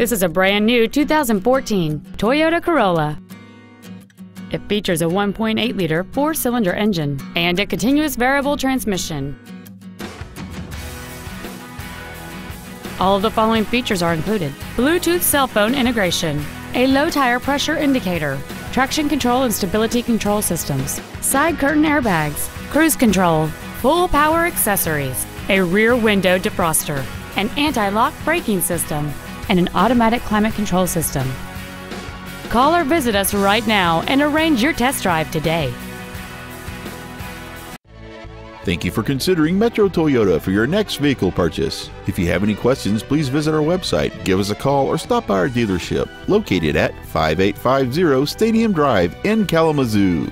This is a brand new 2014 Toyota Corolla. It features a 1.8 liter four cylinder engine and a continuous variable transmission. All of the following features are included Bluetooth cell phone integration, a low tire pressure indicator, traction control and stability control systems, side curtain airbags, cruise control, full power accessories, a rear window defroster, an anti lock braking system, and an automatic climate control system. Call or visit us right now and arrange your test drive today. Thank you for considering Metro Toyota for your next vehicle purchase. If you have any questions, please visit our website, give us a call, or stop by our dealership located at 5850 Stadium Drive in Kalamazoo.